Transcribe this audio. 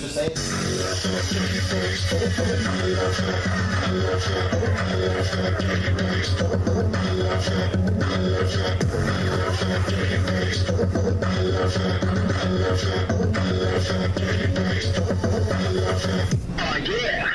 was just saying? Oh yeah.